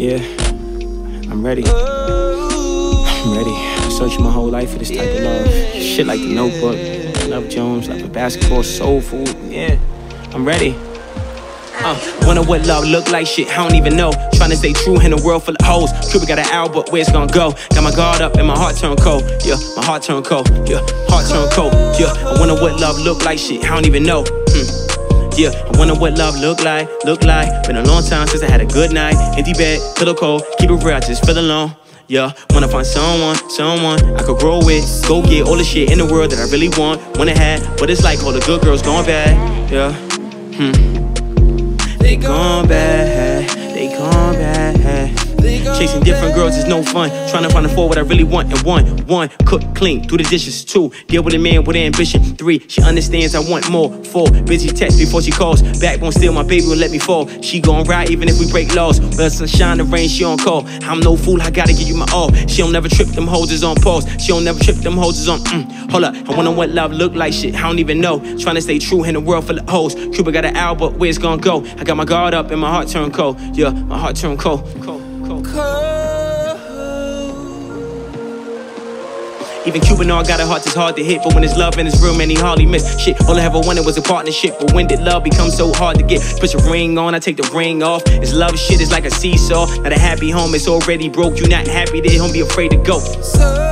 Yeah, I'm ready. I'm ready. I'm searching my whole life for this type of love. Shit like the notebook, Love Jones, Love and Basketball, soul food. Yeah, I'm ready. Uh, wonder what love look like, shit, I don't even know. Trying to stay true in a world full of hoes. Cupid got an owl, but where it's gonna go? Got my guard up and my heart turned cold. Yeah, my heart turned cold. Yeah, heart turned cold. Yeah, I wonder what love look like, shit, I don't even know. Yeah, I wonder what love look like, look like. Been a long time since I had a good night. Empty bed, pillow cold, keep it real, I just feel alone. Yeah, wanna find someone, someone I could grow with. Go get all the shit in the world that I really want, wanna have. But it's like all the good girls gone bad. Yeah, hmm. Chasing different girls is no fun. Trying to find a four what I really want. And one, one, cook, clean, do the dishes. Two, deal with a man with ambition. Three, she understands I want more. Four, busy text before she calls. Backbone still, my baby will let me fall. She gon' ride even if we break laws. But sunshine, the rain, she on call. I'm no fool, I gotta give you my all. She don't never trip them hoes on pause. She don't never trip them hoes on. Mm. Hold up, I wanna what love look like. Shit, I don't even know. Trying to stay true in a world full of hoes. Cupid got an owl, but where it's gonna go? I got my guard up and my heart turned cold. Yeah, my heart turned cold. cold. Even Cuban all got a heart that's hard to hit, but when it's love and it's real, man, he hardly miss shit. All I ever wanted was a partnership, but when did love become so hard to get? Put your ring on, I take the ring off. It's love shit, it's like a seesaw. Not a happy home, it's already broke. You not happy, they don't be afraid to go. So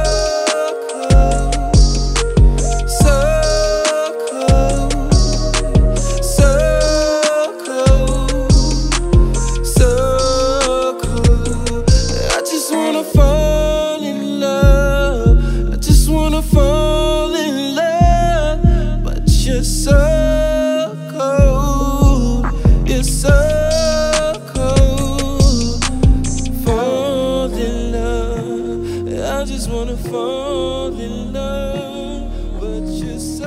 just wanna fall in love, but you're so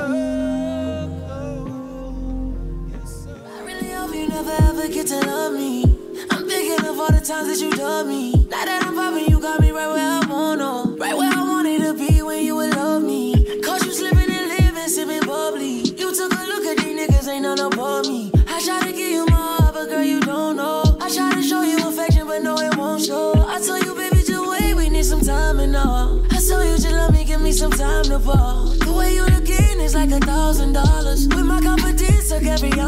cold. You're so I really hope you never ever get to love me. I'm thinking of all the times that you love me. Now that I'm popping, you got me right where I want, oh, right where I wanted to be when you would love me. Cause you slipping and living, sipping bubbly. You took a look at these niggas, ain't none above me. Some time to fall. The way you look looking is like a thousand dollars. With my confidence, took every.